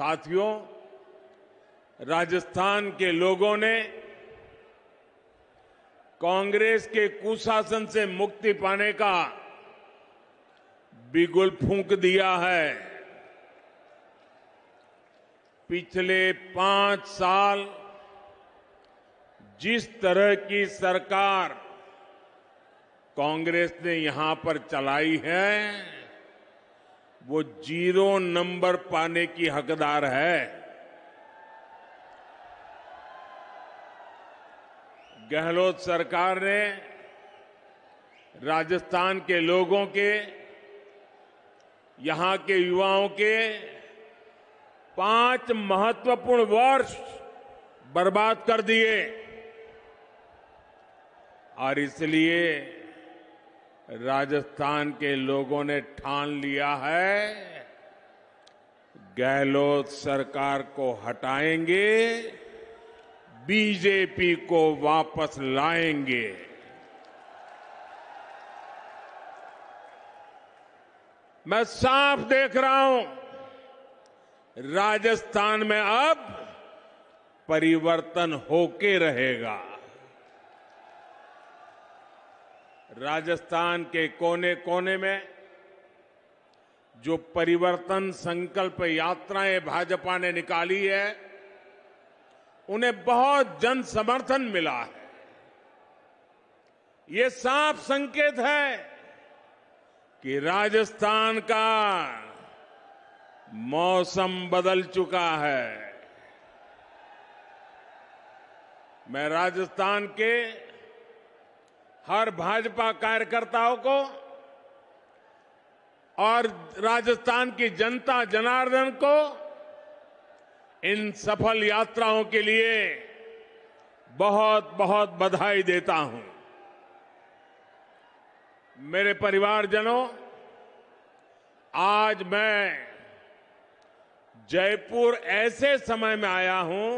साथियों, राजस्थान के लोगों ने कांग्रेस के कुशासन से मुक्ति पाने का बिगुल फूंक दिया है। पिछले पाँच साल जिस तरह की सरकार कांग्रेस ने यहाँ पर चलाई है वो ज़ीरो नंबर पाने की हकदार है। गहलोत सरकार ने राजस्थान के लोगों के, यहाँ के युवाओं के पाँच महत्वपूर्ण वर्ष बर्बाद कर दिए। और इसलिए राजस्थान के लोगों ने ठान लिया है। गहलोत सरकार को हटाएँगे, बीजेपी को वापस लाएँगे। मैं साफ़ देख रहा हूँ, राजस्थान में अब परिवर्तन होके रहेगा। राजस्थान के कोने कोने में जो परिवर्तन संकल्प यात्राएँ भाजपा ने निकाली है, उन्हें बहुत जन समर्थन मिला है। ये साफ़ संकेत है कि राजस्थान का मौसम बदल चुका है। मैं राजस्थान के हर भाजपा कार्यकर्ताओं को और राजस्थान की जनता जनार्दन को इन सफल यात्राओं के लिए बहुत बहुत बधाई देता हूँ। मेरे परिवारजनों, आज मैं जयपुर ऐसे समय में आया हूँ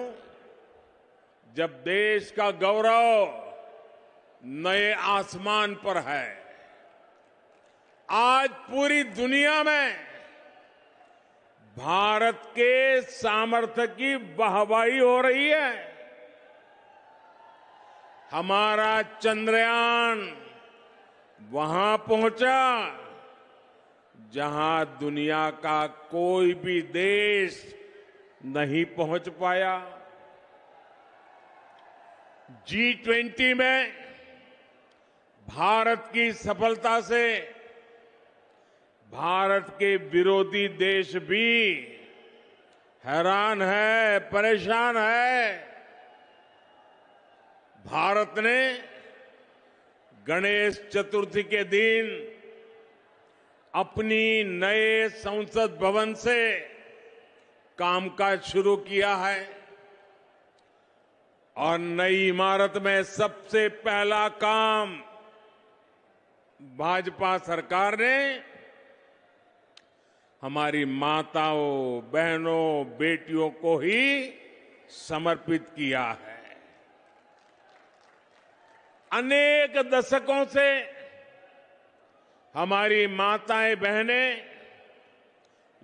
जब देश का गौरव नए आसमान पर है। आज पूरी दुनिया में भारत के सामर्थ्य की वाहवाही हो रही है। हमारा चंद्रयान वहाँ पहुँचा जहाँ दुनिया का कोई भी देश नहीं पहुँच पाया। जी ट्वेंटी में भारत की सफलता से भारत के विरोधी देश भी हैरान है, परेशान है। भारत ने गणेश चतुर्थी के दिन अपनी नए संसद भवन से कामकाज शुरू किया है और नई इमारत में सबसे पहला काम भाजपा सरकार ने हमारी माताओं, बहनों, बेटियों को ही समर्पित किया है। अनेक दशकों से हमारी माताएँ, बहनें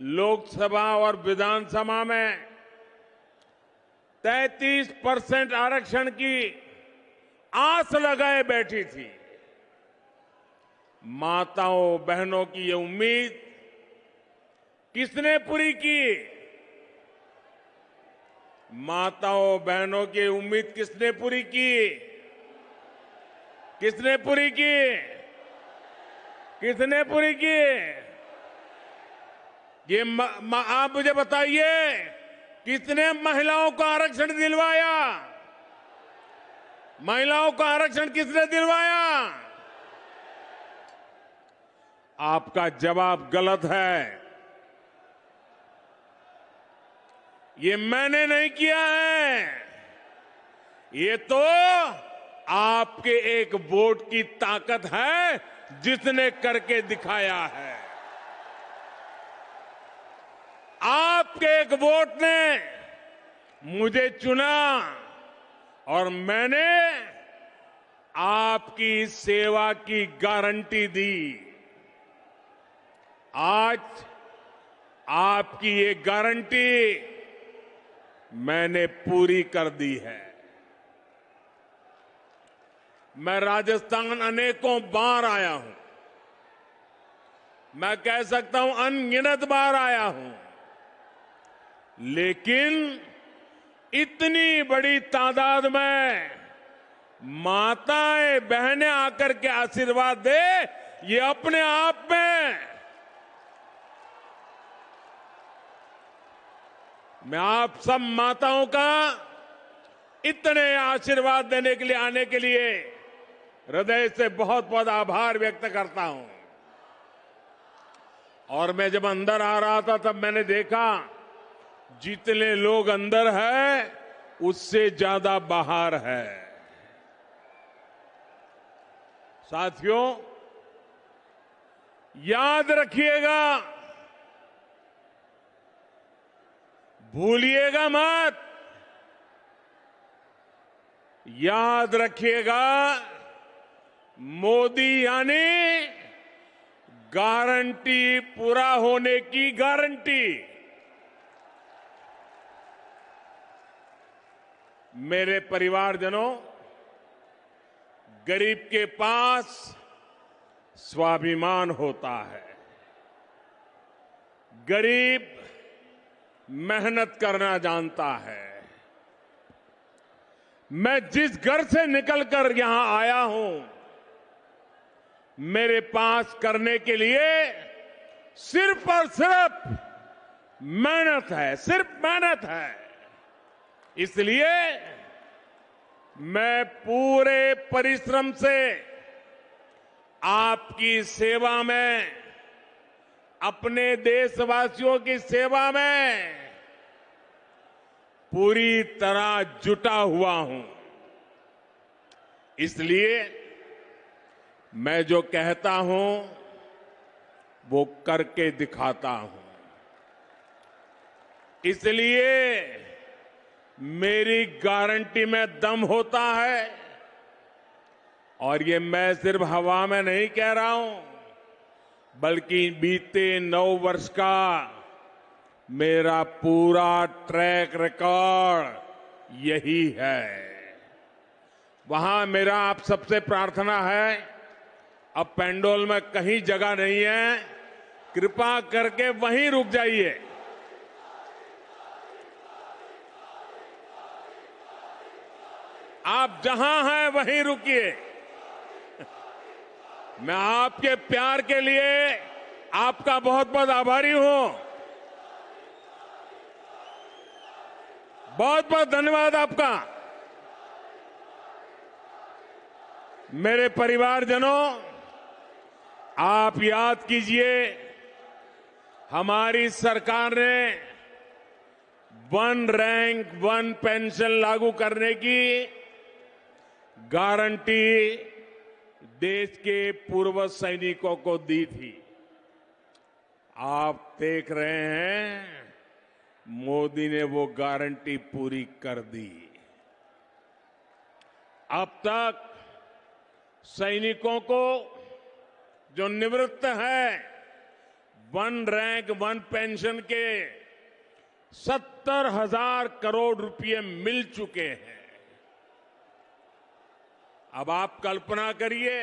लोकसभा और विधानसभा में 33 परसेंट आरक्षण की आस लगाए बैठी थी। माताओं, बहनों की ये उम्मीद किसने पूरी की? माताओं, बहनों की उम्मीद किसने पूरी की? किसने पूरी की? किसने पूरी की? ये आप मुझे बताइए कितने महिलाओं को आरक्षण दिलवाया? महिलाओं को आरक्षण किसने दिलवाया? आपका जवाब गलत है। ये मैंने नहीं किया है। ये तो आपके एक वोट की ताकत है जिसने करके दिखाया है। आपके एक वोट ने मुझे चुना और मैंने आपकी सेवा की गारंटी दी। आज आपकी ये गारंटी मैंने पूरी कर दी है। मैं राजस्थान अनेकों बार आया हूँ। मैं कह सकता हूँ अनगिनत बार आया हूँ। लेकिन इतनी बड़ी तादाद में माताएँ बहनें आकर के आशीर्वाद दे, ये अपने आप में मैं आप सब माताओं का इतने आशीर्वाद देने के लिए, आने के लिए हृदय से बहुत बहुत आभार व्यक्त करता हूँ। और मैं जब अंदर आ रहा था, तब मैंने देखा जितने लोग अंदर है, उससे ज़्यादा बाहर है। साथियों, याद रखिएगा भूलिएगा मत। याद रखिएगा, मोदी यानी गारंटी पूरा होने की गारंटी। मेरे परिवारजनों, गरीब के पास स्वाभिमान होता है। गरीब मेहनत करना जानता है। मैं जिस घर से निकलकर यहाँ आया हूँ, मेरे पास करने के लिए सिर्फ़ और सिर्फ़ मेहनत है, सिर्फ़ मेहनत है। इसलिए मैं पूरे परिश्रम से आपकी सेवा में, अपने देशवासियों की सेवा में पूरी तरह जुटा हुआ हूँ। इसलिए मैं जो कहता हूँ, वो करके दिखाता हूँ। इसलिए मेरी गारंटी में दम होता है, और ये मैं सिर्फ़ हवा में नहीं कह रहा हूँ, बल्कि बीते नौ वर्ष का मेरा पूरा ट्रैक रिकॉर्ड यही है। वहाँ मेरा आप सबसे प्रार्थना है, अब पेंडोल में कहीं जगह नहीं है, कृपा करके वहीं रुक जाइए। आप जहाँ हैं वहीं रुकिए। मैं आपके प्यार के लिए आपका बहुत बहुत आभारी हूँ। बहुत बहुत धन्यवाद आपका। मेरे परिवारजनों, आप याद कीजिए, हमारी सरकार ने वन रैंक, वन पेंशन लागू करने की गारंटी देश के पूर्व सैनिकों को दी थी। आप देख रहे हैं मोदी ने वो गारंटी पूरी कर दी। अब तक सैनिकों को जो निवृत्त है, वन रैंक, वन पेंशन के सत्तर हज़ार करोड़ रुपए मिल चुके हैं। अब आप कल्पना करिए,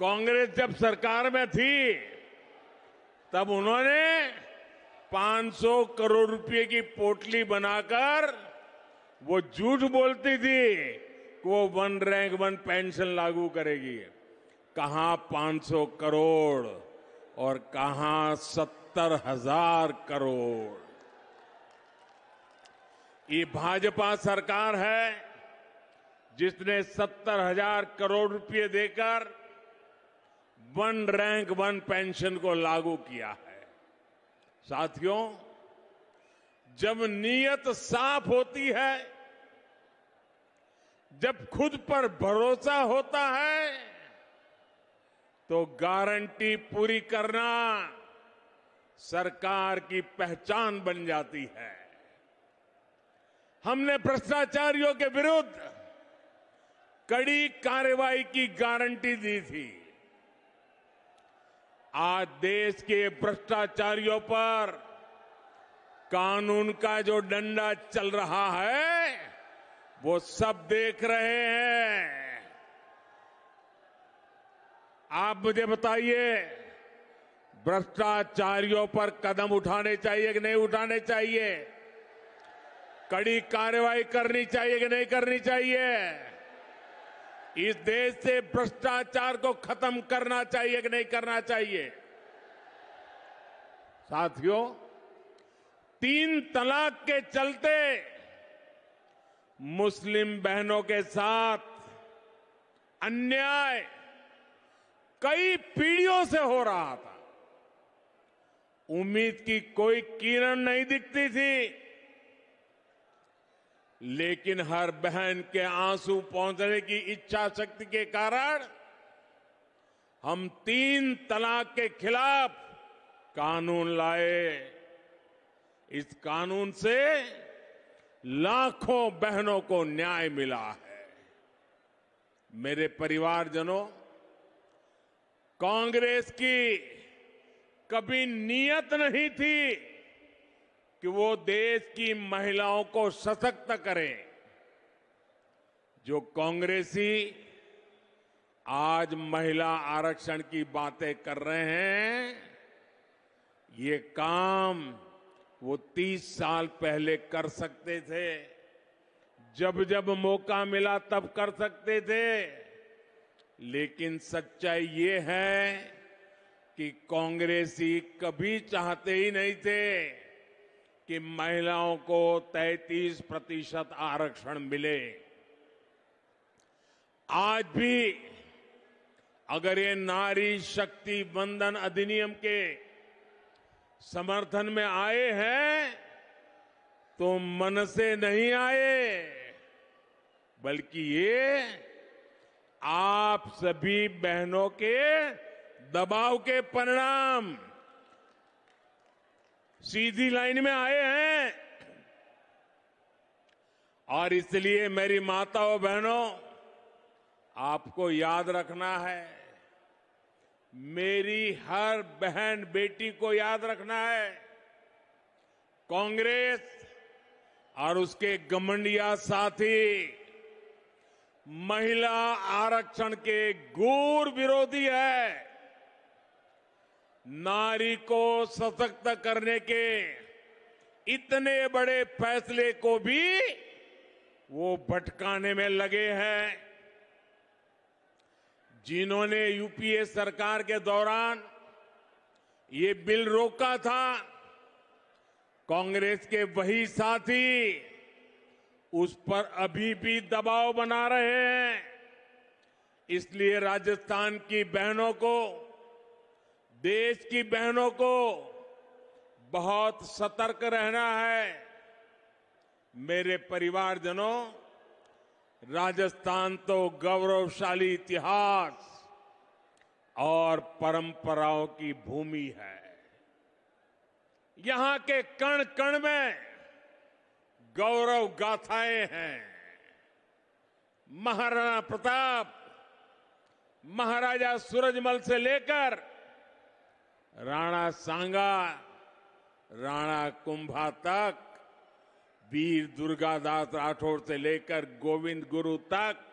कांग्रेस जब सरकार में थी, तब उन्होंने 500 करोड़ रुपए की पोटली बनाकर वो झूठ बोलती थी कि वो वन रैंक वन पेंशन लागू करेगी। कहाँ 500 करोड़ और कहा सत्तर हज़ार करोड़? ये भाजपा सरकार है, जिसने सत्तर हज़ार करोड़ रुपए देकर वन रैंक वन पेंशन को लागू किया है। साथियों, जब नीयत साफ़ होती है, जब खुद पर भरोसा होता है तो गारंटी पूरी करना सरकार की पहचान बन जाती है। हमने भ्रष्टाचारियों के विरुद्ध कड़ी कार्रवाई की गारंटी दी थी। आज देश के भ्रष्टाचारियों पर कानून का जो डंडा चल रहा है, वो सब देख रहे हैं। आप मुझे बताइए, भ्रष्टाचारियों पर कदम उठाने चाहिए कि नहीं उठाने चाहिए? कड़ी कार्रवाई करनी चाहिए कि नहीं करनी चाहिए? इस देश से भ्रष्टाचार को खत्म करना चाहिए कि नहीं करना चाहिए? साथियों, तीन तलाक के चलते मुस्लिम बहनों के साथ अन्याय कई पीढ़ियों से हो रहा था। उम्मीद की कोई किरण नहीं दिखती थी। लेकिन हर बहन के आँसू पहुँचने की इच्छा शक्ति के कारण हम तीन तलाक के खिलाफ कानून लाए। इस कानून से लाखों बहनों को न्याय मिला है। मेरे परिवारजनों, कांग्रेस की कभी नियत नहीं थी कि वो देश की महिलाओं को सशक्त करे। जो कांग्रेसी आज महिला आरक्षण की बातें कर रहे हैं, ये काम वो तीस साल पहले कर सकते थे। जब जब मौका मिला तब कर सकते थे। लेकिन सच्चाई ये है कि कांग्रेसी कभी चाहते ही नहीं थे। कि महिलाओं को 33 प्रतिशत आरक्षण मिले। आज भी अगर ये नारी शक्ति बंधन अधिनियम के समर्थन में आए हैं तो मन से नहीं आए, बल्कि ये आप सभी बहनों के दबाव के परिणाम सीधी लाइन में आए हैं। और इसलिए मेरी माताओं बहनों, आपको याद रखना है, मेरी हर बहन बेटी को याद रखना है। कांग्रेस और उसके गमंडिया साथी, महिला आरक्षण के घूर विरोधी है। नारी को सशक्त करने के इतने बड़े फैसले को भी वो भटकाने में लगे हैं। जिन्होंने यूपीए सरकार के दौरान ये बिल रोका था, कांग्रेस के वही साथी उस पर अभी भी दबाव बना रहे हैं। इसलिए राजस्थान की बहनों को देश की बहनों को बहुत सतर्क रहना है। मेरे परिवारजनों, राजस्थान तो गौरवशाली इतिहास और परंपराओं की भूमि है। यहाँ के कण कण में गौरव गाथाएँ हैं। महाराणा प्रताप, महाराजा सूरजमल से लेकर राणा सांगा, राणा कुंभा तक, वीर दुर्गादास राठौर से लेकर गोविंद गुरु तक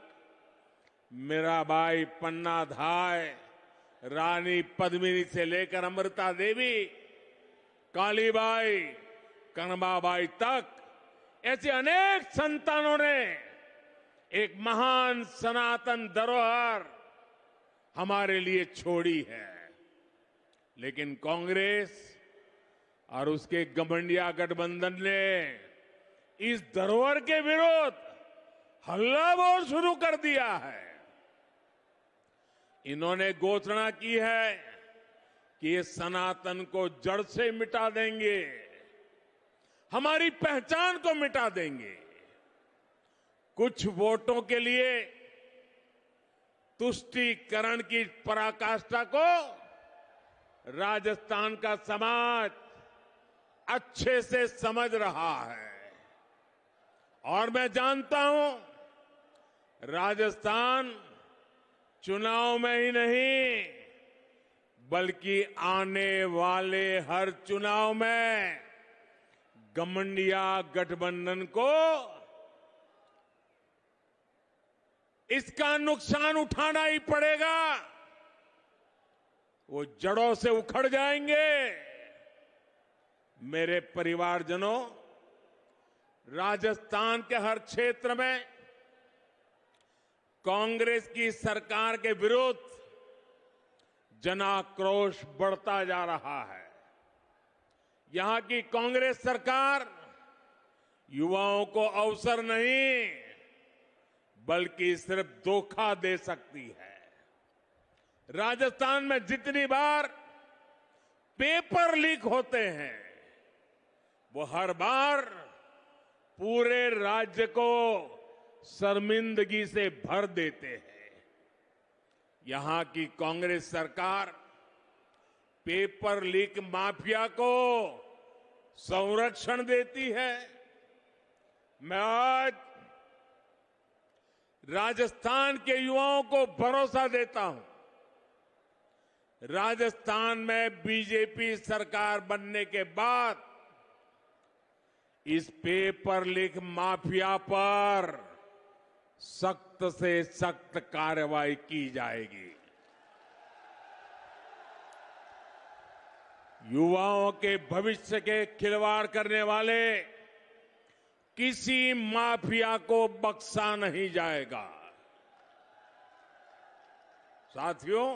मीराबाई पन्ना धाय, रानी पद्मिनी से लेकर अमृता देवी कालीबाई कनबाबाई तक, ऐसे अनेक संतानों ने एक महान सनातन धरोहर हमारे लिए छोड़ी है। लेकिन कांग्रेस और उसके गमंडिया गठबंधन ने इस धरोहर के विरोध हल्ला बोल शुरू कर दिया है। इन्होंने घोषणा की है कि ये सनातन को जड़ से मिटा देंगे, हमारी पहचान को मिटा देंगे। कुछ वोटों के लिए तुष्टीकरण की पराकाष्ठा को राजस्थान का समाज अच्छे से समझ रहा है। और मैं जानता हूँ, राजस्थान चुनाव में ही नहीं, बल्कि आने वाले हर चुनाव में गमंडिया गठबंधन को इसका नुकसान उठाना ही पड़ेगा। वो जड़ों से उखड़ जाएँगे। मेरे परिवारजनों, राजस्थान के हर क्षेत्र में कांग्रेस की सरकार के विरुद्ध जनाक्रोश बढ़ता जा रहा है। यहाँ की कांग्रेस सरकार युवाओं को अवसर नहीं, बल्कि सिर्फ़ धोखा दे सकती है। राजस्थान में जितनी बार पेपर लीक होते हैं, वो हर बार पूरे राज्य को शर्मिंदगी से भर देते हैं। यहाँ की कांग्रेस सरकार पेपर लीक माफिया को संरक्षण देती है। मैं आज राजस्थान के युवाओं को भरोसा देता हूँ। राजस्थान में बीजेपी सरकार बनने के बाद इस पेपर लीक माफिया पर सख्त से सख्त कार्रवाई की जाएगी। युवाओं के भविष्य के खिलवाड़ करने वाले किसी माफिया को बख्शा नहीं जाएगा। साथियों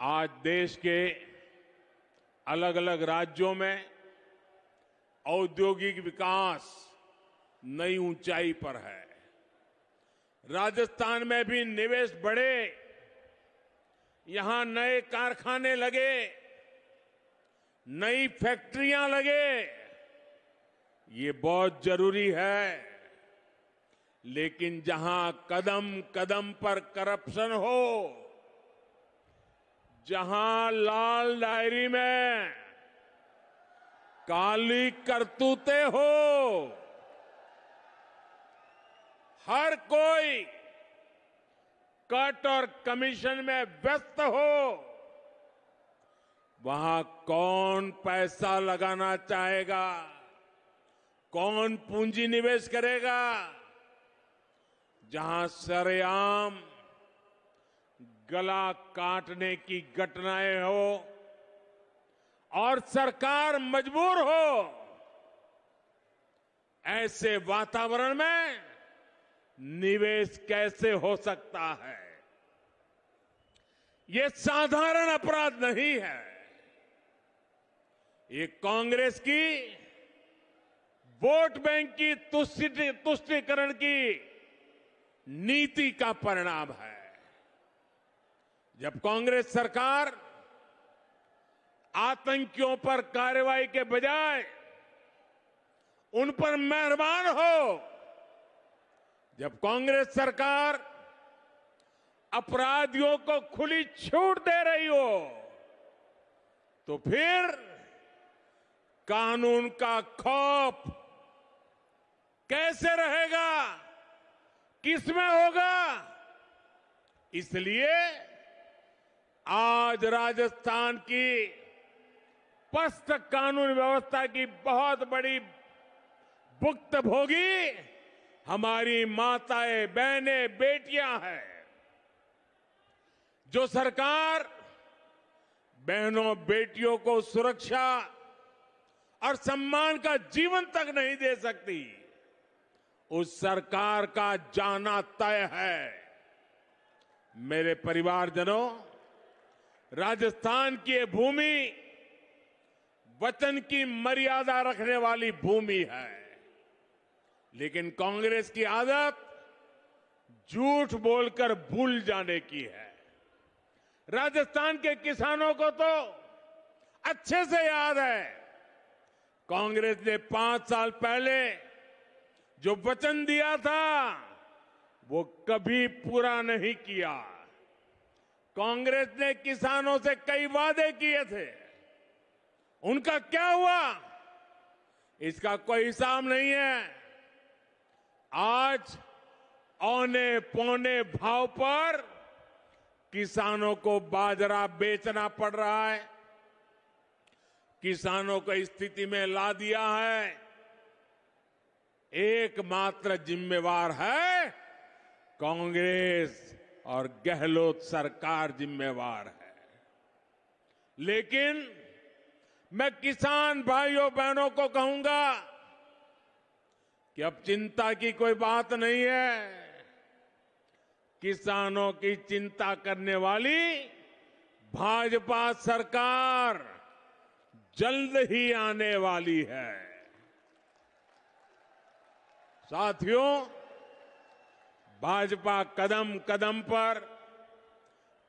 आज देश के अलग अलग राज्यों में औद्योगिक विकास नई ऊंचाई पर है। राजस्थान में भी निवेश बढ़े, यहाँ नए कारखाने लगे, नई फैक्ट्रियाँ लगे, ये बहुत ज़रूरी है। लेकिन जहाँ कदम कदम पर करप्शन हो जहाँ लाल डायरी में काली करतूते हो, हर कोई कट और कमीशन में व्यस्त हो, वहाँ कौन पैसा लगाना चाहेगा? कौन पूंजी निवेश करेगा? जहाँ सरेआम गला काटने की घटनाएँ हो और सरकार मजबूर हो, ऐसे वातावरण में निवेश कैसे हो सकता है? ये साधारण अपराध नहीं है। ये कांग्रेस की वोट बैंक की तुष्टिकरण की नीति का परिणाम है। जब कांग्रेस सरकार आतंकियों पर कार्रवाई के बजाय उन पर मेहरबान हो, जब कांग्रेस सरकार अपराधियों को खुली छूट दे रही हो तो फिर कानून का खौफ कैसे रहेगा किसमें होगा? इसलिए आज राजस्थान की स्पष्ट कानून व्यवस्था की बहुत बड़ी भुक्त भोगी हमारी माताएँ, बहनें, बेटियाँ हैं। जो सरकार बहनों, बेटियों को सुरक्षा और सम्मान का जीवन तक नहीं दे सकती, उस सरकार का जाना तय है। मेरे परिवारजनों राजस्थान की भूमि वचन की मर्यादा रखने वाली भूमि है। लेकिन कांग्रेस की आदत झूठ बोलकर भूल जाने की है। राजस्थान के किसानों को तो अच्छे से याद है। कांग्रेस ने पाँच साल पहले जो वचन दिया था, वो कभी पूरा नहीं किया। कांग्रेस ने किसानों से कई वादे किए थे। उनका क्या हुआ? इसका कोई हिसाब नहीं है। आज औने पौने भाव पर किसानों को बाजरा बेचना पड़ रहा है। किसानों को स्थिति में ला दिया है। एकमात्र जिम्मेवार है कांग्रेस। और गहलोत सरकार जिम्मेवार है। लेकिन मैं किसान भाइयों बहनों को कहूँगा कि अब चिंता की कोई बात नहीं है। किसानों की चिंता करने वाली भाजपा सरकार जल्द ही आने वाली है। साथियों भाजपा कदम कदम पर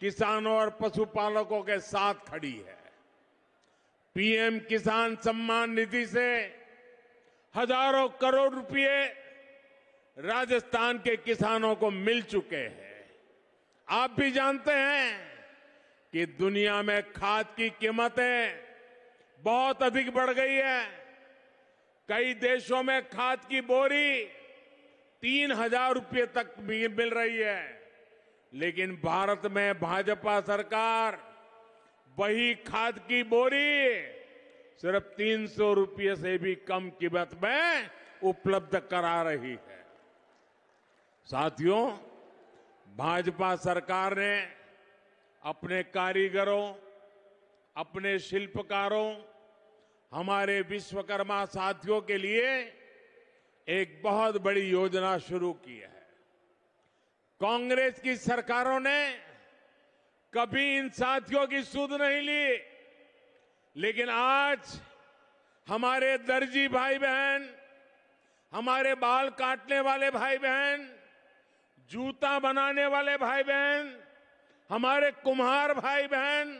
किसानों और पशुपालकों के साथ खड़ी है। पीएम किसान सम्मान निधि से हज़ारों करोड़ रुपए राजस्थान के किसानों को मिल चुके हैं। आप भी जानते हैं कि दुनिया में खाद की कीमतें बहुत अधिक बढ़ गई है। कई देशों में खाद की बोरी तीन हज़ार रुपये तक मिल रही है। लेकिन भारत में भाजपा सरकार वही खाद की बोरी सिर्फ़ तीन सौ रुपये से भी कम कीमत में उपलब्ध करा रही है। साथियों, भाजपा सरकार ने अपने कारीगरों, अपने शिल्पकारों, हमारे विश्वकर्मा साथियों के लिए एक बहुत बड़ी योजना शुरू की है। कांग्रेस की सरकारों ने कभी इन साथियों की सुध नहीं ली, लेकिन आज हमारे दर्जी भाई बहन हमारे बाल काटने वाले भाई बहन जूता बनाने वाले भाई बहन हमारे कुम्हार भाई बहन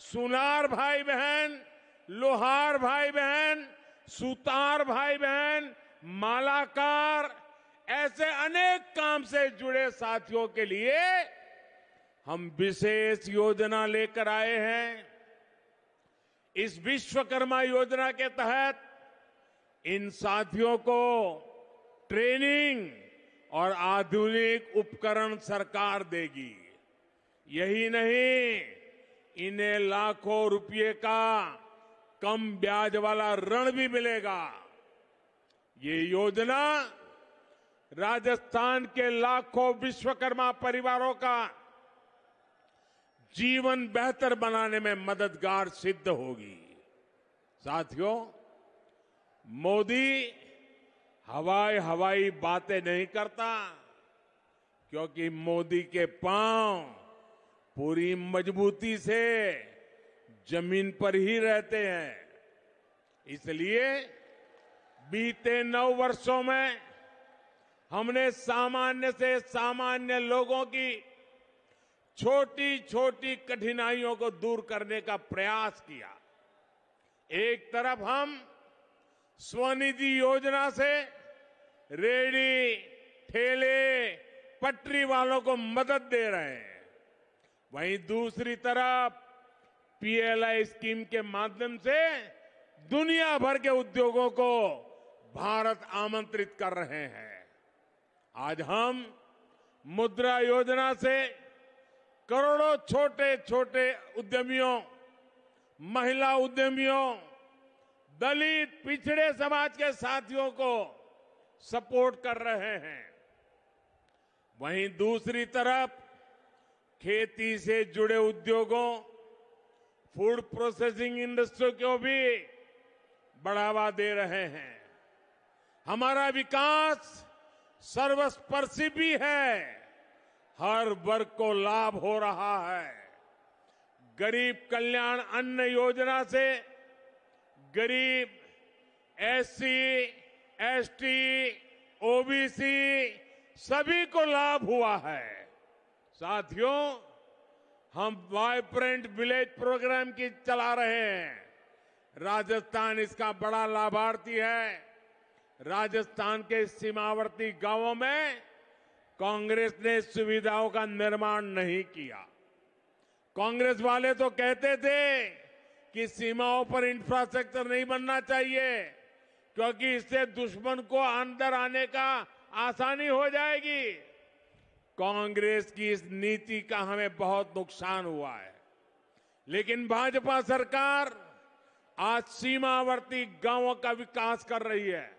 सुनार भाई बहन लोहार भाई बहन सुतार भाई बहन मालाकार ऐसे अनेक काम से जुड़े साथियों के लिए हम विशेष योजना लेकर आए हैं। इस विश्वकर्मा योजना के तहत इन साथियों को ट्रेनिंग और आधुनिक उपकरण सरकार देगी। यही नहीं, इन्हें लाखों रुपए का कम ब्याज वाला ऋण भी मिलेगा। ये योजना राजस्थान के लाखों विश्वकर्मा परिवारों का जीवन बेहतर बनाने में मददगार सिद्ध होगी। साथियों, मोदी हवाई हवाई बातें नहीं करता, क्योंकि मोदी के पाँव पूरी मजबूती से ज़मीन पर ही रहते हैं। इसलिए बीते नौ वर्षों में हमने सामान्य से सामान्य लोगों की छोटी छोटी कठिनाइयों को दूर करने का प्रयास किया। एक तरफ़ हम स्वनिधि योजना से रेडी, ठेले, पटरी वालों को मदद दे रहे हैं। वहीं दूसरी तरफ़ पीएलआई स्कीम के माध्यम से दुनिया भर के उद्योगों को भारत आमंत्रित कर रहे हैं। आज हम मुद्रा योजना से करोड़ों छोटे छोटे उद्यमियों, महिला उद्यमियों, दलित, पिछड़े समाज के साथियों को सपोर्ट कर रहे हैं। वहीं दूसरी तरफ़ खेती से जुड़े उद्योगों फ़ूड प्रोसेसिंग इंडस्ट्री को भी बढ़ावा दे रहे हैं। हमारा विकास सर्वस्पर्शी भी है। हर वर्ग को लाभ हो रहा है। गरीब कल्याण अन्न योजना से गरीब एससी, एसटी, ओबीसी सभी को लाभ हुआ है। साथियों हम वाइब्रेंट विलेज प्रोग्राम की चला रहे हैं। राजस्थान इसका बड़ा लाभार्थी है। राजस्थान के सीमावर्ती गाँवों में कांग्रेस ने सुविधाओं का निर्माण नहीं किया। कांग्रेस वाले तो कहते थे कि सीमाओं पर इंफ्रास्ट्रक्चर नहीं बनना चाहिए, क्योंकि इससे दुश्मन को अंदर आने का आसानी हो जाएगी। कांग्रेस की इस नीति का हमें बहुत नुकसान हुआ है। लेकिन भाजपा सरकार आज सीमावर्ती गाँवों का विकास कर रही है।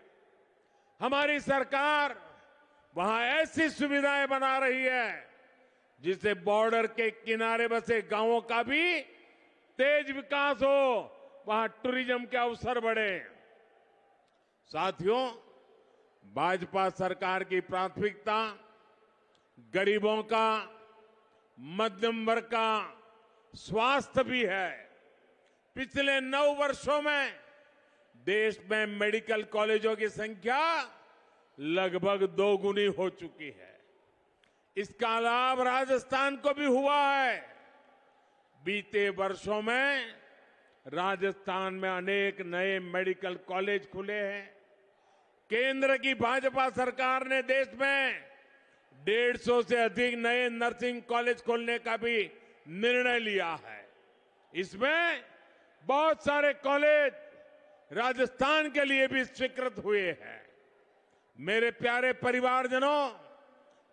हमारी सरकार वहाँ ऐसी सुविधाएँ बना रही है, जिससे बॉर्डर के किनारे बसे गाँवों का भी तेज विकास हो, वहाँ टूरिज़्म के अवसर बढ़े। साथियों, भाजपा सरकार की प्राथमिकता गरीबों का, मध्यम वर्ग का स्वास्थ्य भी है। पिछले नौ वर्षों में देश में मेडिकल कॉलेजों की संख्या लगभग दोगुनी हो चुकी है। इसका लाभ राजस्थान को भी हुआ है। बीते वर्षों में राजस्थान में अनेक नए मेडिकल कॉलेज खुले हैं। केंद्र की भाजपा सरकार ने देश में डेढ़ सौ से अधिक नए नर्सिंग कॉलेज खोलने का भी निर्णय लिया है। इसमें बहुत सारे कॉलेज राजस्थान के लिए भी स्वीकृत हुए हैं। मेरे प्यारे परिवारजनों,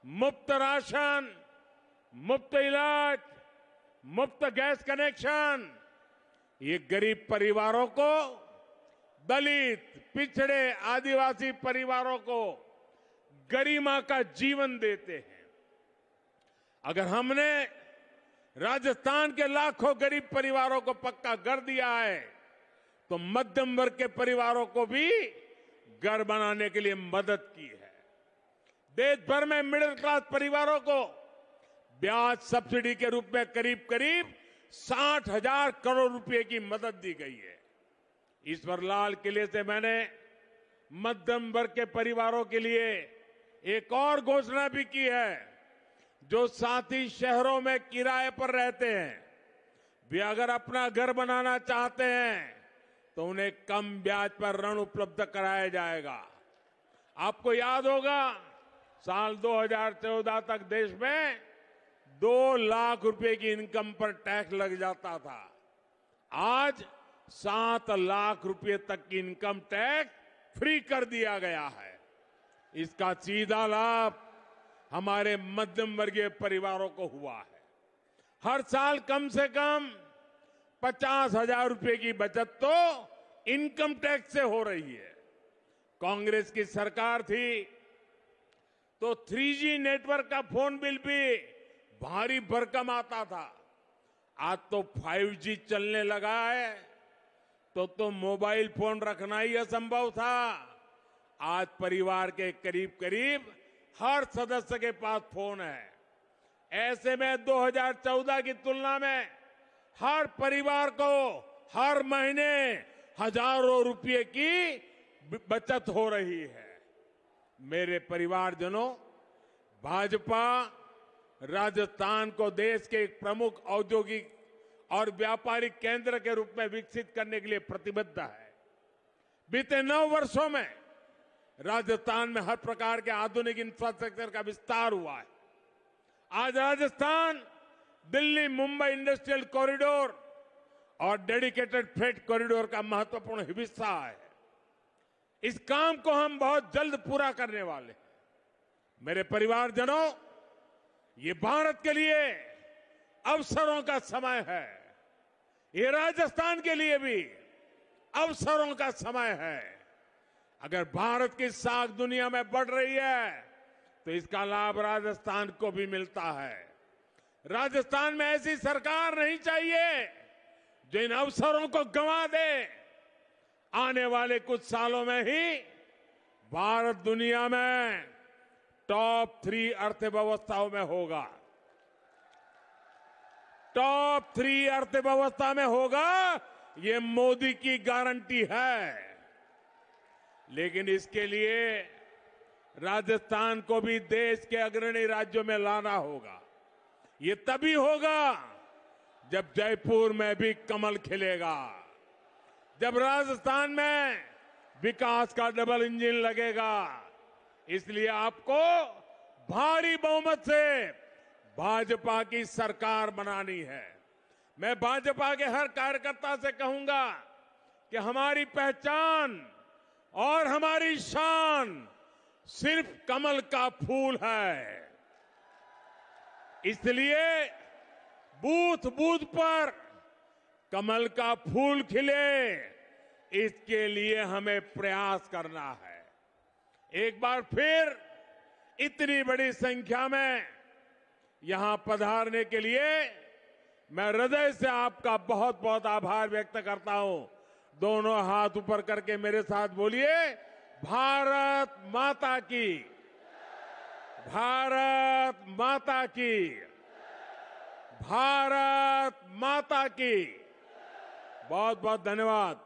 मुफ़्त राशन, मुफ़्त इलाज, मुफ़्त गैस कनेक्शन, ये गरीब परिवारों को, दलित, पिछड़े, आदिवासी परिवारों को गरिमा का जीवन देते हैं। अगर हमने राजस्थान के लाखों गरीब परिवारों को पक्का घर दिया है तो मध्यम वर्ग के परिवारों को भी घर बनाने के लिए मदद की है। देश भर में मिडिल क्लास परिवारों को ब्याज सब्सिडी के रूप में करीब करीब साठ हज़ार करोड़ रुपए की मदद दी गई है। ईश्वर लाल किले से मैंने मध्यम वर्ग के परिवारों के लिए एक और घोषणा भी की है, जो साथी शहरों में किराए पर रहते हैं। वे अगर अपना घर बनाना चाहते हैं तो उन्हें कम ब्याज पर ऋण उपलब्ध कराया जाएगा। आपको याद होगा, साल 2014 तक देश में दो लाख रुपए की इनकम पर टैक्स लग जाता था। आज सात लाख रुपए तक की इनकम टैक्स फ्री कर दिया गया है। इसका सीधा लाभ हमारे मध्यम वर्गीय परिवारों को हुआ है। हर साल कम से कम पचास हज़ार रुपए की बचत तो इनकम टैक्स से हो रही है। कांग्रेस की सरकार थी तो 3G नेटवर्क का फ़ोन बिल भी भारी भरकम आता था। आज तो 5G चलने लगा है तो तो मोबाइल फ़ोन रखना ही असंभव था। आज परिवार के करीब करीब हर सदस्य के पास फ़ोन है। ऐसे में 2014 की तुलना में हर परिवार को हर महीने हज़ारों रुपए की बचत हो रही है। मेरे परिवारजनों, भाजपा राजस्थान को देश के एक प्रमुख औद्योगिक और व्यापारिक केंद्र के रूप में विकसित करने के लिए प्रतिबद्ध है। बीते नौ वर्षों में राजस्थान में हर प्रकार के आधुनिक इंफ्रास्ट्रक्चर का विस्तार हुआ है। आज राजस्थान दिल्ली मुंबई इंडस्ट्रियल कॉरिडोर और डेडिकेटेड फ्रेट कॉरिडोर का महत्वपूर्ण हिस्सा है। इस काम को हम बहुत जल्द पूरा करने वाले हैं। मेरे परिवारजनों, ये भारत के लिए अवसरों का समय है। ये राजस्थान के लिए भी अवसरों का समय है। अगर भारत की साख दुनिया में बढ़ रही है तो इसका लाभ राजस्थान को भी मिलता है। राजस्थान में ऐसी सरकार नहीं चाहिए जो इन अवसरों को गंवा दे। आने वाले कुछ सालों में ही भारत दुनिया में टॉप थ्री अर्थव्यवस्थाओं में होगा। टॉप थ्री अर्थव्यवस्था में होगा, ये मोदी की गारंटी है। लेकिन इसके लिए राजस्थान को भी देश के अग्रणी राज्यों में लाना होगा। ये तभी होगा जब जयपुर में भी कमल खिलेगा, जब राजस्थान में विकास का डबल इंजन लगेगा। इसलिए आपको भारी बहुमत से भाजपा की सरकार बनानी है। मैं भाजपा के हर कार्यकर्ता से कहूँगा कि हमारी पहचान और हमारी शान सिर्फ़ कमल का फूल है। इसलिए बूथ बूथ पर कमल का फूल खिले। इसके लिए हमें प्रयास करना है। एक बार फिर इतनी बड़ी संख्या में यहाँ पधारने के लिए मैं हृदय से आपका बहुत बहुत आभार व्यक्त करता हूँ। दोनों हाथ ऊपर करके मेरे साथ बोलिए, भारत माता की। भारत माता की। भारत माता की। बहुत बहुत धन्यवाद।